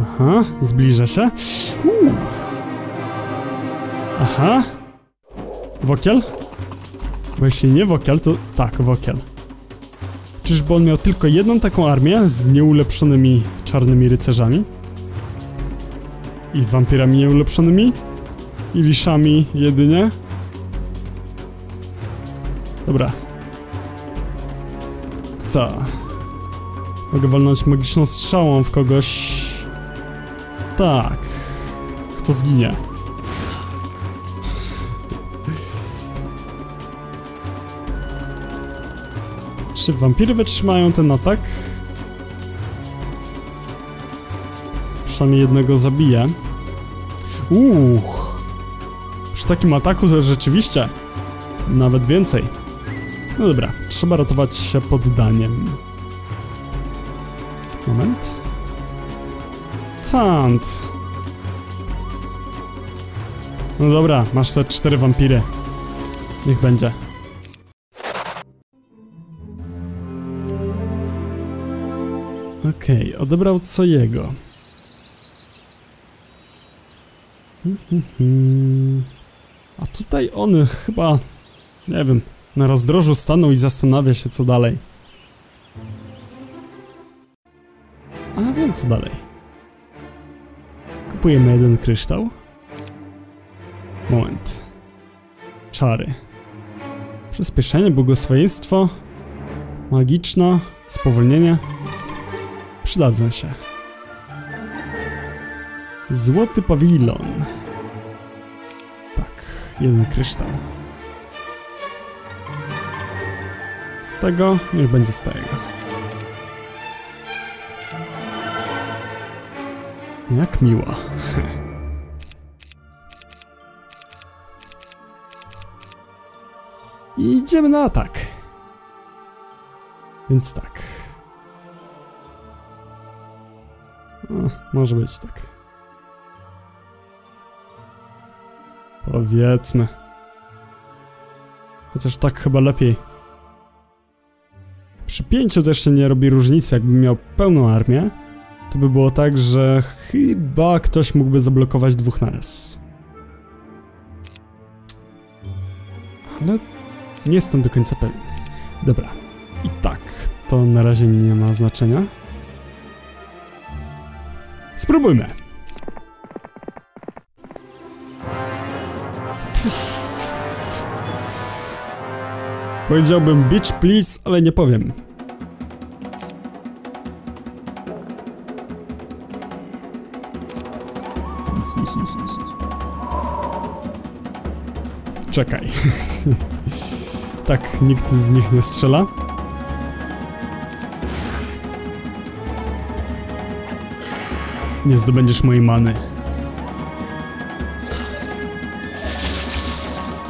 Aha, zbliża się. Uuu. Aha. Wokiel? Bo jeśli nie Wokiel, to tak, Wokiel. Czyżby on miał tylko jedną taką armię z nieulepszonymi czarnymi rycerzami? I wampirami nieulepszonymi? I liszami jedynie? Dobra. Co? Mogę walnąć magiczną strzałą w kogoś... Tak. Kto zginie? Czy wampiry wytrzymają ten atak? Przynajmniej jednego zabiję. Uuu. Przy takim ataku to rzeczywiście nawet więcej. No dobra, trzeba ratować się poddaniem. Moment. No dobra, masz te cztery wampiry. Niech będzie. Okej, okay, odebrał co jego. A tutaj on chyba, nie wiem, na rozdrożu stanął i zastanawia się co dalej. A wiem co dalej. Kupujemy jeden kryształ. Moment. Czary. Przyspieszenie, błogosławieństwo. Magiczne, spowolnienie. Przydadzą się. Złoty pawilon. Tak, jeden kryształ. Z tego, niech będzie z tego. Jak miło. I idziemy na atak. Więc tak. No, może być tak. Powiedzmy. Chociaż tak chyba lepiej. Przy pięciu też się nie robi różnicy, jakbym miał pełną armię, to by było tak, że chyba ktoś mógłby zablokować dwóch naraz. Ale nie jestem do końca pewien. Dobra. I tak, to na razie nie ma znaczenia. Spróbujmy. Powiedziałbym bitch please, ale nie powiem. Czekaj. tak, nikt z nich nie strzela. Nie zdobędziesz mojej many.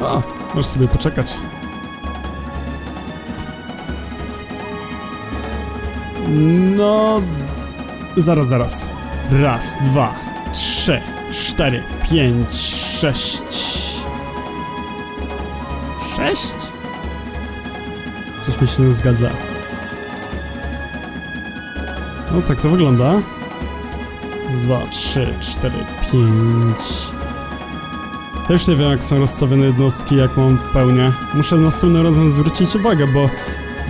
A, możesz sobie poczekać. No... Zaraz, zaraz. Raz, dwa, trzy, cztery, pięć, sześć... Sześć? Coś mi się nie zgadza. No tak to wygląda. Dwa, trzy, cztery, pięć... Ja już nie wiem jak są rozstawione jednostki, jak mam pełnię. Muszę następnym razem zwrócić uwagę, bo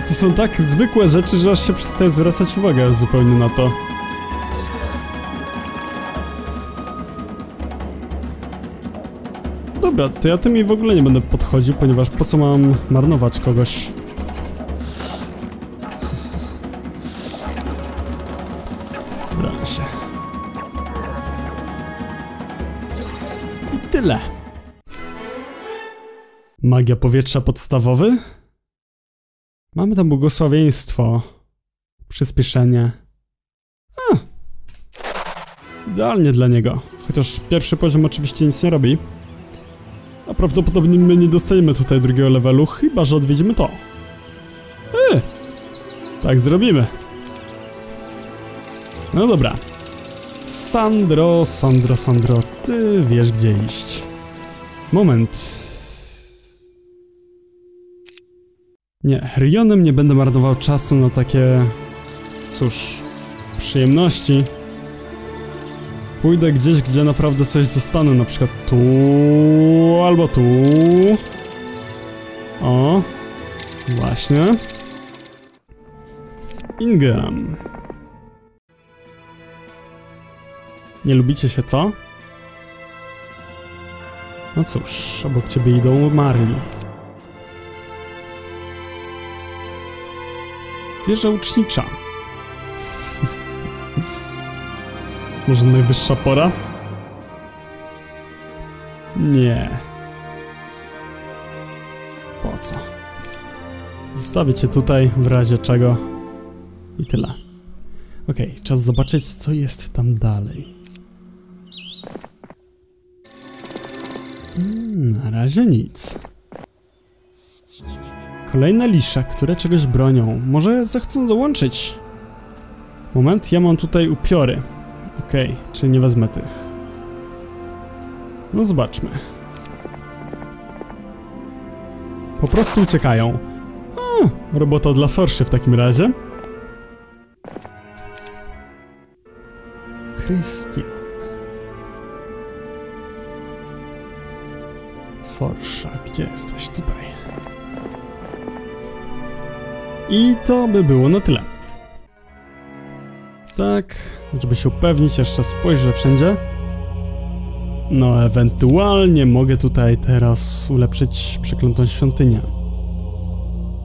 to są tak zwykłe rzeczy, że aż się przestaje zwracać uwagę zupełnie na to. Dobra, to ja tymi w ogóle nie będę podchodził, ponieważ po co mam marnować kogoś? Brałem się. I tyle. Magia powietrza podstawowy? Mamy tam błogosławieństwo. Przyspieszenie. A. Idealnie dla niego. Chociaż pierwszy poziom oczywiście nic nie robi. A prawdopodobnie my nie dostajemy tutaj drugiego levelu, chyba że odwiedzimy to. E, tak zrobimy. No dobra. Sandro, Sandro, Sandro, ty wiesz gdzie iść. Moment. Nie, Rionem nie będę marnował czasu na takie... Cóż... Przyjemności. Pójdę gdzieś, gdzie naprawdę coś dostanę, na przykład tu albo tu. O, właśnie. Ingam. Nie lubicie się, co? No cóż, obok ciebie idą Marli. Wieża ucznicza. Może najwyższa pora? Nie. Po co? Zostawię cię tutaj w razie czego. I tyle. Okej, okay, czas zobaczyć co jest tam dalej. Mm, na razie nic. Kolejne lisze, które czegoś bronią. Może zechcą dołączyć? Moment, ja mam tutaj upiory. Okej, okay, czyli nie wezmę tych. No zobaczmy. Po prostu uciekają. O, robota dla Sorszy w takim razie. Christian. Sorsza, gdzie jesteś? Tutaj. I to by było na tyle. Tak, żeby się upewnić, jeszcze spojrzę wszędzie. No, ewentualnie mogę tutaj teraz ulepszyć przeklętą świątynię.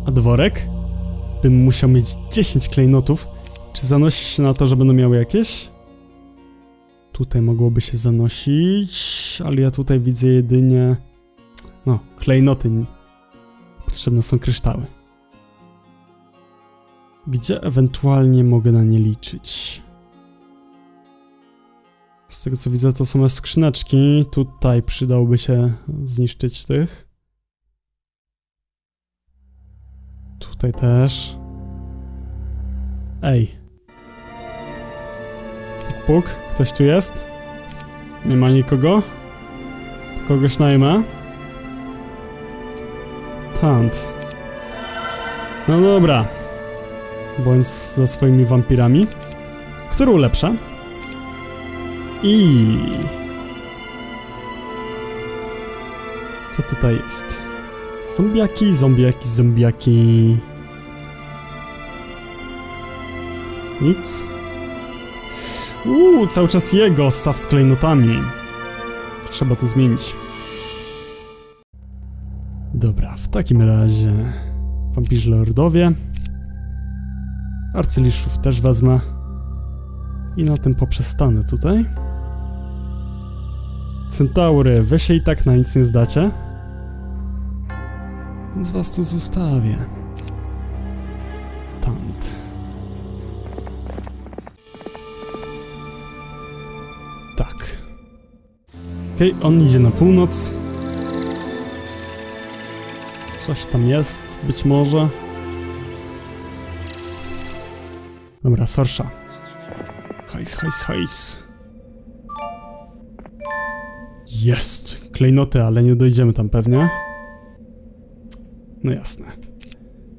A dworek? Bym musiał mieć 10 klejnotów. Czy zanosi się na to, że będą miały jakieś? Tutaj mogłoby się zanosić, ale ja tutaj widzę jedynie... No, klejnoty. Potrzebne są kryształy. Gdzie ewentualnie mogę na nie liczyć? Z tego co widzę to są skrzyneczki. Tutaj przydałby się zniszczyć tych. Tutaj też. Ej. Puk, puk. Ktoś tu jest? Nie ma nikogo? To kogoś najmę? Tant. No dobra bądź ze swoimi wampirami. Który ulepsza? I... Co tutaj jest? Zombiaki, zombiaki, zombiaki... Nic? Uuu, cały czas jego staw z klejnotami. Trzeba to zmienić. Dobra, w takim razie... Wampirzy lordowie. Arcyliszów też wezmę. I na tym poprzestanę tutaj. Centaury, wy się i tak na nic nie zdacie. Więc was tu zostawię. Tant. Tak. Okej, okay, on idzie na północ. Coś tam jest, być może. Dobra, Sorsza. Hajs, hajs, hajs. Jest! Klejnoty, ale nie dojdziemy tam pewnie. No jasne.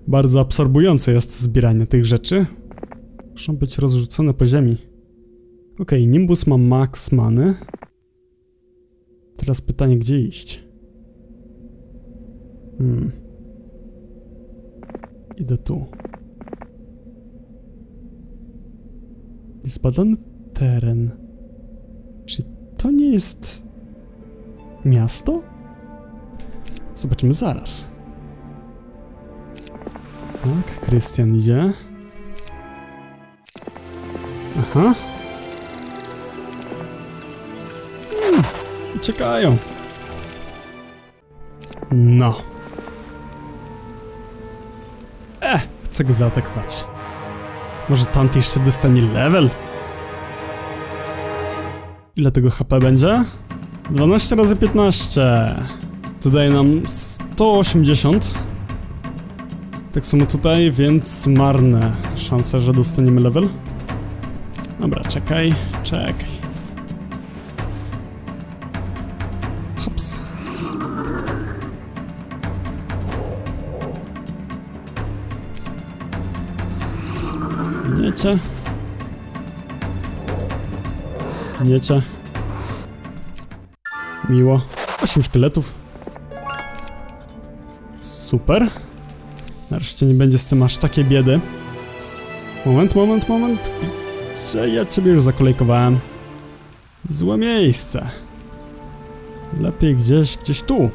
Bardzo absorbujące jest zbieranie tych rzeczy. Muszą być rozrzucone po ziemi. Okay, Nimbus ma max many. Teraz pytanie, gdzie iść? Hmm. Idę tu. Zbadany teren. Czy to nie jest... miasto? Zobaczymy zaraz. Tak, Krystian idzie. Aha. Hmm, uciekają. No. E, chcę go zaatakować. Może Tant jeszcze dostanie level? Ile tego HP będzie? 12 razy 15. To daje nam 180. Tak samo tutaj, więc marne szanse, że dostaniemy level. Dobra, czekaj, czekaj. Giniecie? Giniecie? Miło. 8 szkieletów. Super. Nareszcie nie będzie z tym aż takie biedy. Moment, moment, moment. Gdzie ja ciebie już zakolejkowałem? Złe miejsce. Lepiej gdzieś, gdzieś tu.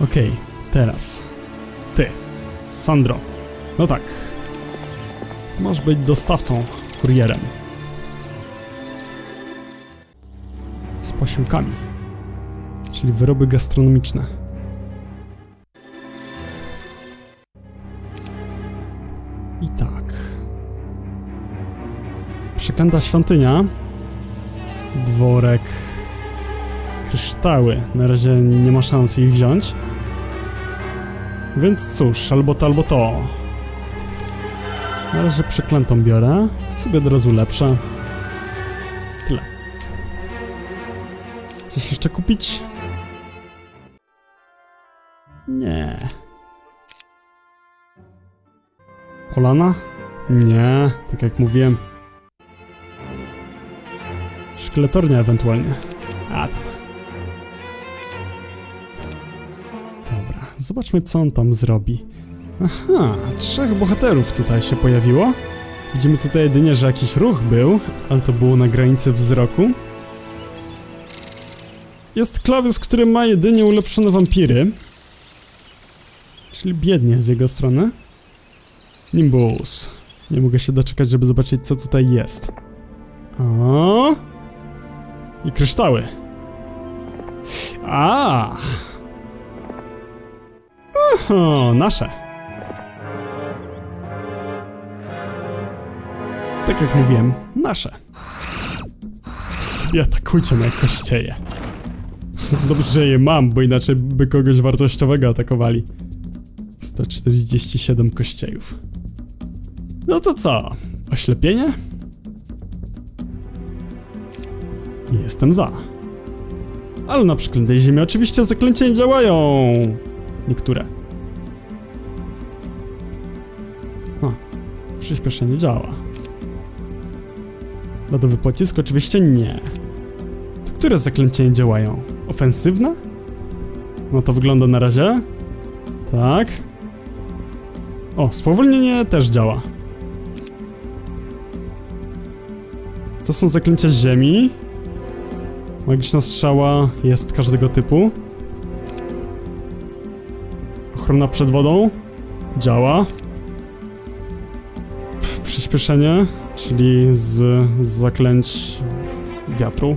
Okej, okay, teraz. Ty, Sandro. No tak. Ty masz być dostawcą, kurierem. Z posiłkami. Czyli wyroby gastronomiczne. I tak. Przeklęta świątynia. Dworek. Kryształy. Na razie nie ma szans ich wziąć. Więc cóż, albo to, albo to. Na razie przeklętą biorę. Sobie od razu lepsze. Tyle. Coś jeszcze kupić? Nie. Kolana? Nie, tak jak mówiłem. Szkieletornia ewentualnie. A tam. Dobra, zobaczmy co on tam zrobi. Aha, trzech bohaterów tutaj się pojawiło. Widzimy tutaj jedynie, że jakiś ruch był, ale to było na granicy wzroku. Jest klawisz, który ma jedynie ulepszone wampiry. Czyli biednie z jego strony. Nimbus. Nie mogę się doczekać, żeby zobaczyć, co tutaj jest. O! I kryształy. A! Oho, nasze. Tak jak mówiłem, nasze. Sobie atakujcie moje kościeje. Dobrze, że je mam, bo inaczej by kogoś wartościowego atakowali. 147 kościejów. No to co? Oślepienie? Nie jestem za. Ale na przeklętej ziemi oczywiście zaklęcia nie działają. Niektóre. A, przyspieszenie działa. Lodowy pocisk oczywiście nie. To które zaklęcia nie działają? Ofensywne? No to wygląda na razie. Tak. O, spowolnienie też działa. To są zaklęcia ziemi. Magiczna strzała jest każdego typu. Ochrona przed wodą. Działa. Przyspieszenie, czyli z, zaklęć wiatru,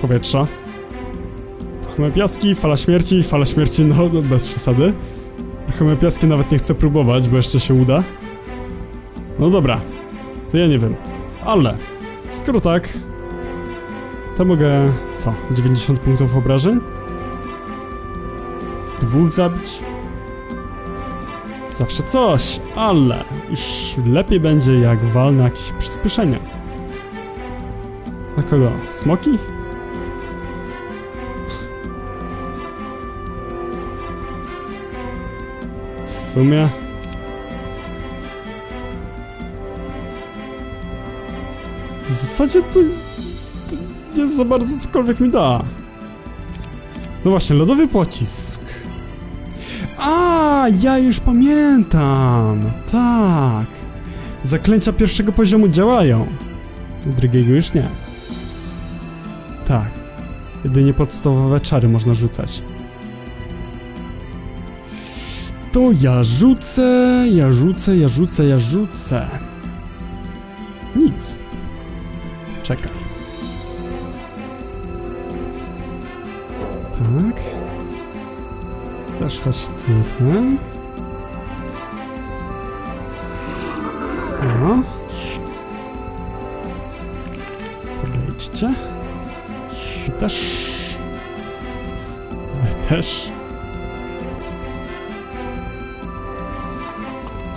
powietrza. Ruchome piaski, fala śmierci, fala śmierci, no bez przesady. Ruchome piaski nawet nie chcę próbować, bo jeszcze się uda. No dobra, to ja nie wiem, ale skoro tak, to mogę, co, 90 punktów obrażeń? Dwóch zabić? Zawsze coś, ale już lepiej będzie jak walne jakieś przyspieszenie. Na kogo? Smoki? W sumie... W zasadzie to nie za bardzo cokolwiek mi da. No właśnie, lodowy pocisk. A, ja już pamiętam. Tak. Zaklęcia pierwszego poziomu działają. Drugiego już nie. Tak. Jedynie podstawowe czary można rzucać. To ja rzucę, ja rzucę, ja rzucę, ja rzucę. Też chodź tutaj. O. Podejdźcie. Ty też. Wy też.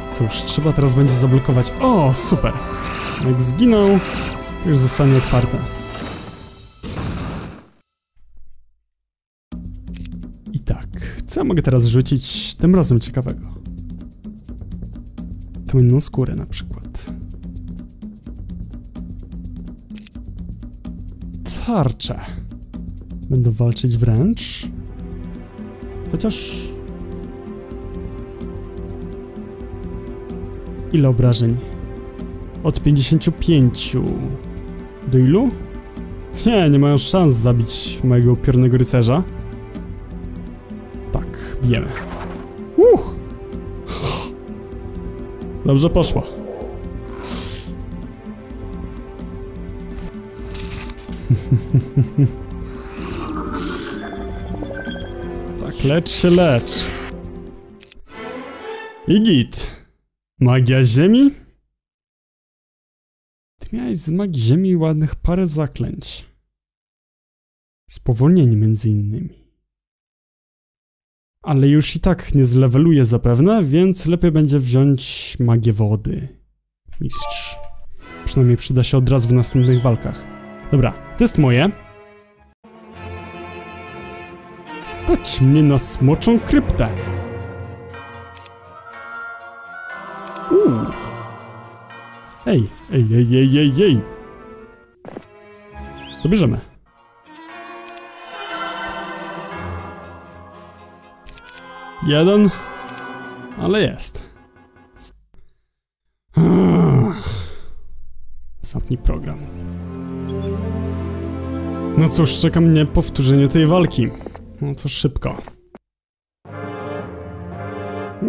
Cóż, trzeba teraz będzie zablokować. O, super! Jak zginął, to już zostanie otwarte. Co ja mogę teraz rzucić tym razem ciekawego? Kamienną skórę na przykład. Tarcze. Będę walczyć wręcz. Chociaż... Ile obrażeń? Od 55. Do ilu? Nie, nie mają szans zabić mojego upiornego rycerza. Bijemy. Uch! Dobrze poszło. tak, lecz się, lecz. I git. Magia ziemi? Ty miałeś z magii ziemi ładnych parę zaklęć. Spowolnienie między innymi. Ale już i tak nie zleweluję zapewne, więc lepiej będzie wziąć magię wody. Mistrz. Przynajmniej przyda się od razu w następnych walkach. Dobra, to jest moje. Stać mnie na smoczą kryptę. Uuu. Ej, ej, ej, ej, ej, ej. To bierzemy. Jeden, ale jest. Zamknij program. No cóż, czeka mnie powtórzenie tej walki. No to szybko.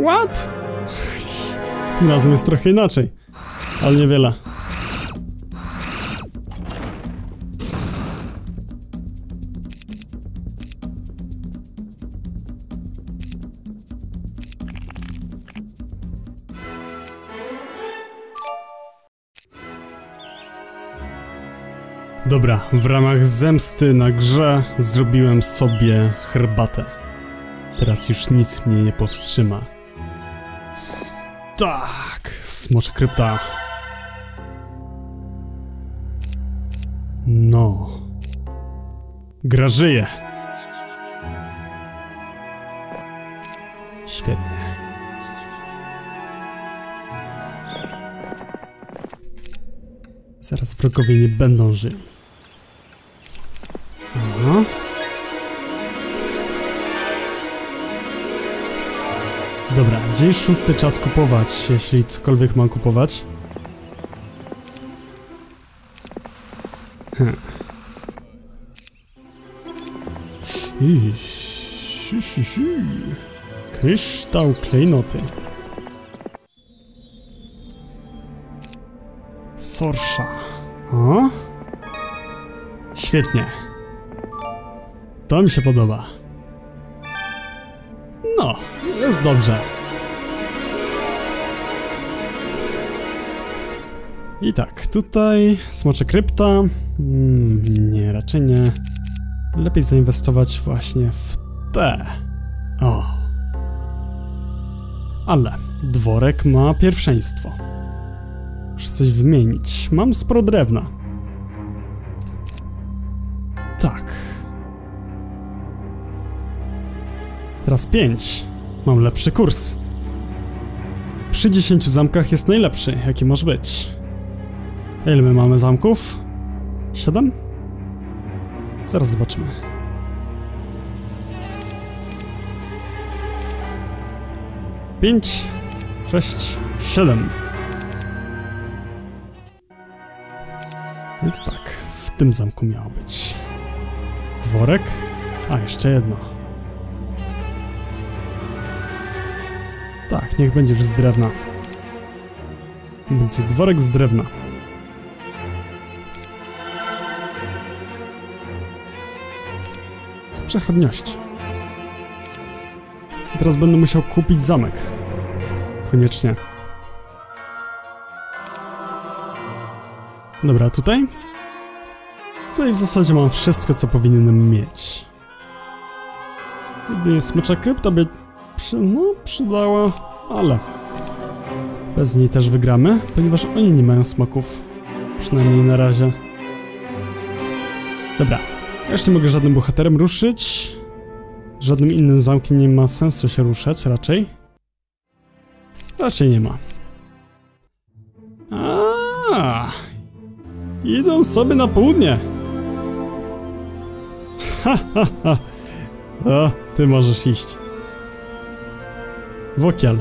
What? Tym razem jest trochę inaczej, ale niewiele. Dobra, w ramach zemsty na grze zrobiłem sobie herbatę. Teraz już nic mnie nie powstrzyma. Tak, smocze krypta. No. Gra żyje. Świetnie. Zaraz wrogowie nie będą żyli. Dobra, dzień szósty czas kupować, jeśli cokolwiek mam kupować. Hmm. Kryształ klejnoty. Sorsza. O? Świetnie. To mi się podoba. No, jest dobrze. I tak, tutaj smocze krypta. Mm, nie, raczej nie. Lepiej zainwestować właśnie w te. O. Ale dworek ma pierwszeństwo. Muszę coś wymienić. Mam sporo drewna. Tak. Teraz 5. Mam lepszy kurs. Przy 10 zamkach jest najlepszy, jaki może być. Ile my mamy zamków? 7? Zaraz zobaczymy. Pięć, sześć, siedem. Więc tak, w tym zamku miało być dworek, a jeszcze jedno. Tak, niech będzie już z drewna. Będzie dworek z drewna. Przechodniości. Teraz będę musiał kupić zamek. Koniecznie. Dobra, tutaj? Tutaj w zasadzie mam wszystko, co powinienem mieć. Jedynie smycza krypta by przy, no, przydała, ale... Bez niej też wygramy, ponieważ oni nie mają smaków. Przynajmniej na razie. Dobra, ja już nie mogę żadnym bohaterem ruszyć. Żadnym innym zamkiem nie ma sensu się ruszać, raczej. Raczej nie ma. A, Idą sobie na południe. Ha, ha, ha. O, ty możesz iść. Wokial.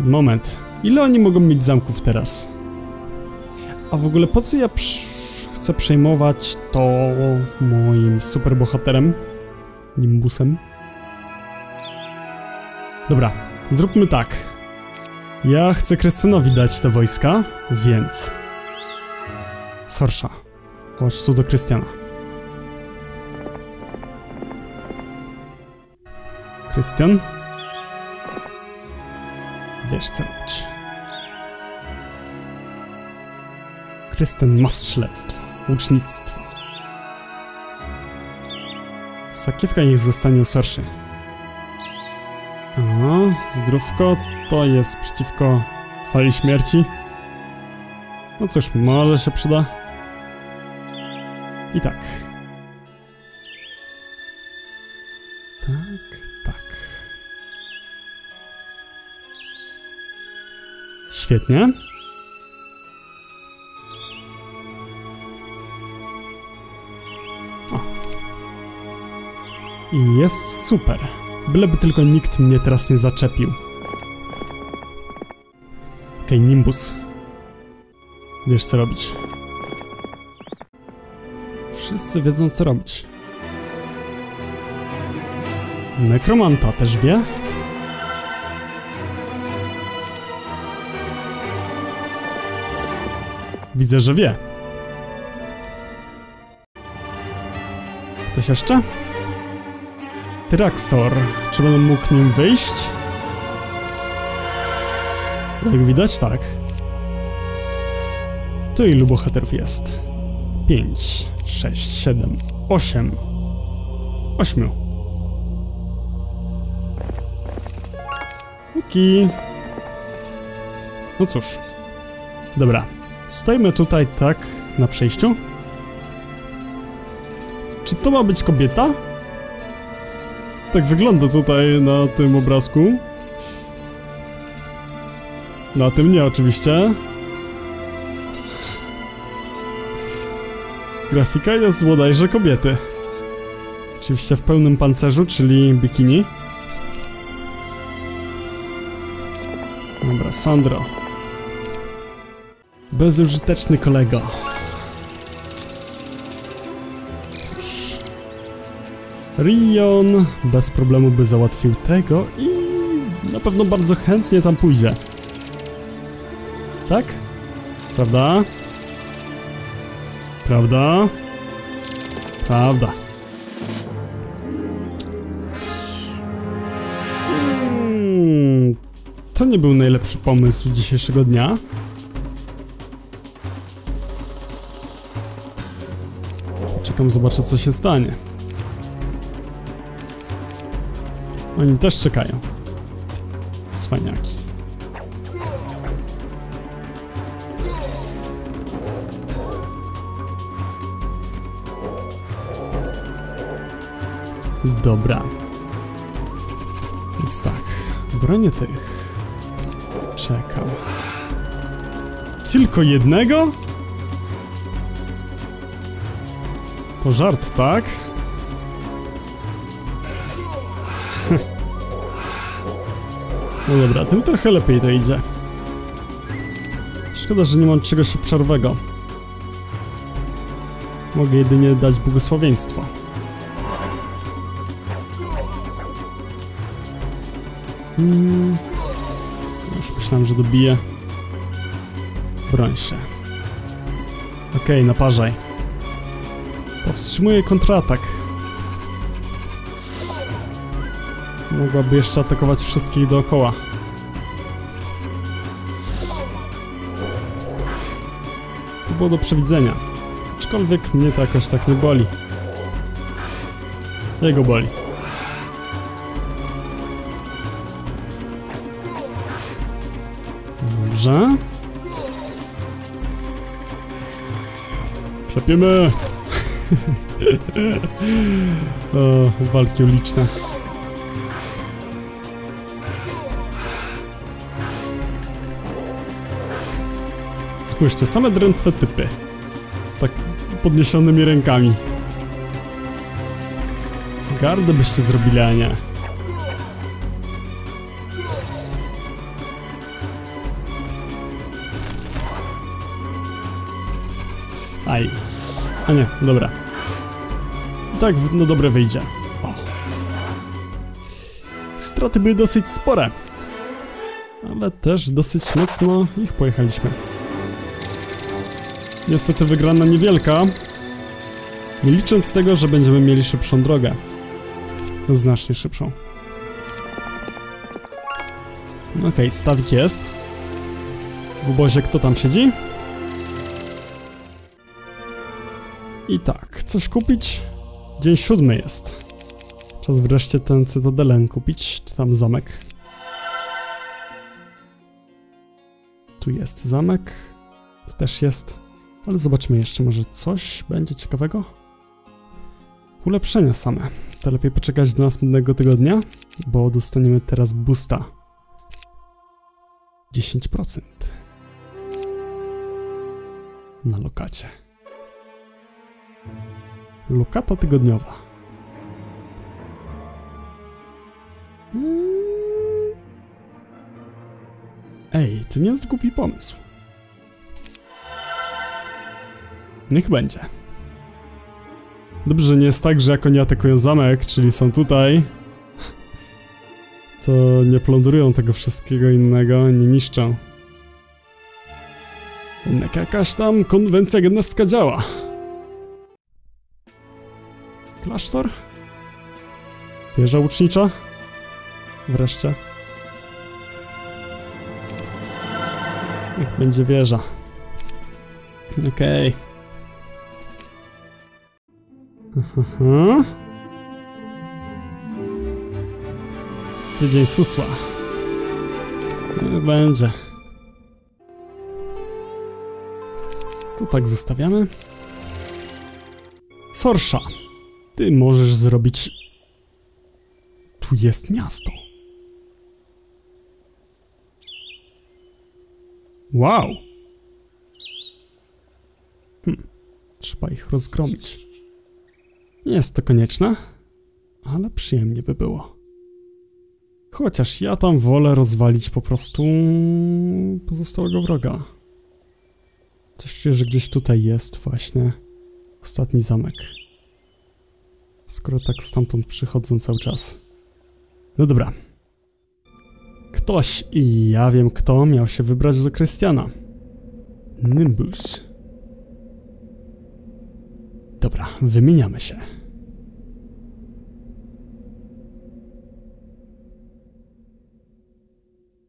Moment. Ile oni mogą mieć zamków teraz? A w ogóle po co ja chcę przejmować to moim superbohaterem? Nimbusem? Dobra, zróbmy tak. Ja chcę Krystynowi dać te wojska, więc... Sorsza, chodź tu do Krystiana. Krystian? Wiesz co robić. Krystian ma strzelectwo, łucznictwo. Sakiewka niech zostanie u. Aha, zdrówko to jest przeciwko fali śmierci. No cóż, może się przyda. I tak. Tak, tak. Świetnie. I jest super. Byleby tylko nikt mnie teraz nie zaczepił. Okej, okay, Nimbus. Wiesz co robić. Wszyscy wiedzą co robić. Nekromanta też wie? Widzę, że wie. Ktoś jeszcze? Traxor. Czy będę mógł nim wyjść? Jak widać, tak. Tu ilu bohaterów jest? 5, 6, 7, 8. 8. Uki. No cóż. Dobra. Stoimy tutaj tak na przejściu. Czy to ma być kobieta? Tak wygląda tutaj na tym obrazku. Na tym nie oczywiście. Grafika jest bodajże kobiety. Oczywiście w pełnym pancerzu, czyli bikini. Dobra, Sandro. Bezużyteczny kolego. Rion bez problemu by załatwił tego i na pewno bardzo chętnie tam pójdzie. Tak? Prawda? Prawda? Prawda. Hmm, to nie był najlepszy pomysł dzisiejszego dnia. Poczekam, zobaczę co się stanie. Oni też czekają. Cwaniaki. Dobra. Więc tak, bronię tych. Czekam. Tylko jednego? To żart, tak? No dobra, tym trochę lepiej to idzie. Szkoda, że nie mam czegoś obszarowego. Mogę jedynie dać błogosławieństwo. Hmm. Już myślałem, że dobiję. Broń się. Okej, okay, naparzaj. Powstrzymuję kontratak. Mogłaby jeszcze atakować wszystkich dookoła. To było do przewidzenia. Aczkolwiek mnie to jakoś tak nie boli. Jego boli. Dobrze. Klepiemy! o, walki uliczne. Spójrzcie, same drętwe typy. Z tak podniesionymi rękami. gardę byście zrobili, a nie. Aj. A nie, dobra. I tak, no dobre wyjdzie. O. Straty były dosyć spore. Ale też dosyć mocno ich pojechaliśmy. Niestety wygrana niewielka. Nie licząc tego, że będziemy mieli szybszą drogę. Znacznie szybszą. Okej, okay, stawik jest. W obozie kto tam siedzi? I tak, coś kupić? Dzień siódmy jest. Czas wreszcie tę cytadelę kupić, czy tam zamek. Tu jest zamek. Tu też jest. Ale zobaczmy jeszcze, może coś będzie ciekawego? Ulepszenia same. To lepiej poczekać do następnego tygodnia, bo dostaniemy teraz boosta. 10% na lokacie. Lokata tygodniowa. Mm. Ej, to nie jest głupi pomysł. Niech będzie. Dobrze, że nie jest tak, że jak oni atakują zamek, czyli są tutaj, to nie plądrują tego wszystkiego innego, nie niszczą. Jednak jakaś tam konwencja genewska działa. Klasztor? Wieża łucznicza? Wreszcie. Niech będzie wieża. Okej. Okay. Aha. Tydzień susła. Niech będzie. Tu tak zostawiamy. Sorsza. Ty możesz zrobić... Tu jest miasto. Wow. Hm. Trzeba ich rozgromić. Nie jest to konieczne, ale przyjemnie by było. Chociaż ja tam wolę rozwalić po prostu pozostałego wroga. Coś czuję, że gdzieś tutaj jest właśnie ostatni zamek. Skoro tak stamtąd przychodzą cały czas. No dobra. Ktoś, i ja wiem kto, miał się wybrać do Krystiana. Nimbus. Dobra, wymieniamy się.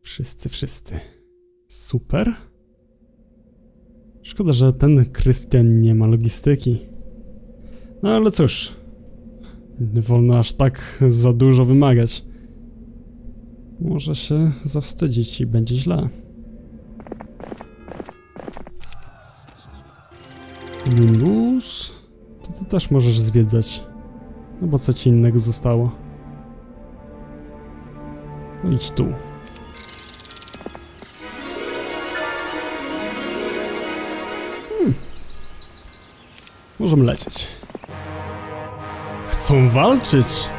Wszyscy, wszyscy. Super. Szkoda, że ten Krystian nie ma logistyki. No ale cóż. Nie wolno aż tak za dużo wymagać. Może się zawstydzić i będzie źle. Nimbus? To ty też możesz zwiedzać. No bo co ci innego zostało? No idź tu. Hmm. Możemy lecieć. Chcą walczyć!